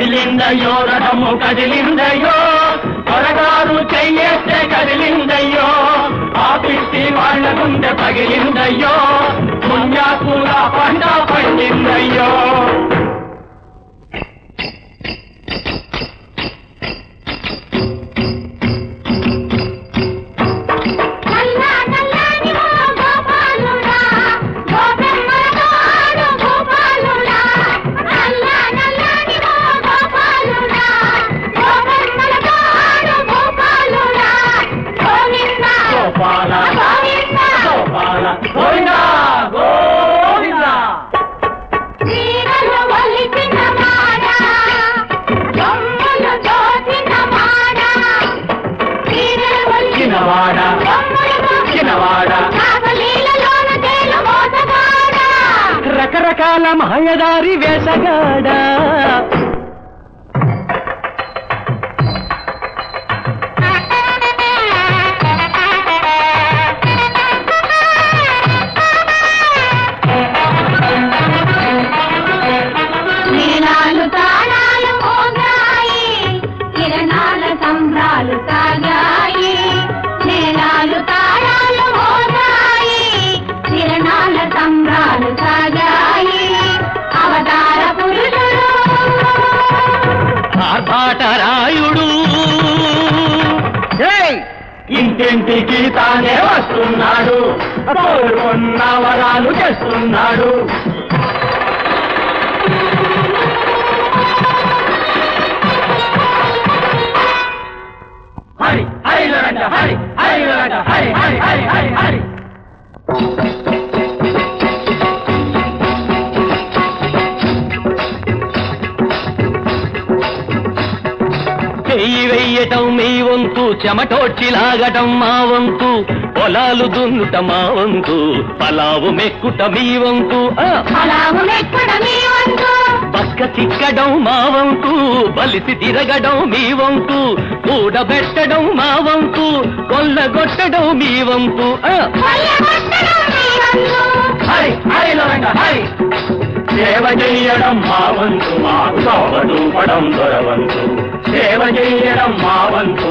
కదిలిందయ్యో రథము కదిలిందయ్యో త్వరగారు చెయ్యేస్తే కదిలిందయ్యో ఆపిస్తే పిట్టి వాళ్ళ గుండె పగిలిందయ్యో పుణ్యాకుల పంట పండిందయ్యో. చిన్నవాడ. చిన్నవాడ రకరకాల మాయదారి వేసగాడా ఇంటింటికి తానే వస్తున్నాడు. కోరుకున్న వరాలు చేస్తున్నాడు. చెయ్యి వెయ్యటం మీ వంతు చెమటోడ్చి లాగటం మా వంతు పొలాలు దున్నుట మా వంతు పలావు మెక్కుట మీ వంతు పక్క చిక్కడం మా వంతు బలిసి తిరగడం మీ వంతు కూడబెట్టడం మా వంతు కొల్లగొట్టడం మీ వంతు హరి హరి హరి. సేవ చెయ్యడం మా వంతు మాకు శోభ చూపడం దొరవంతు. సేవ చేయడం మా వంతు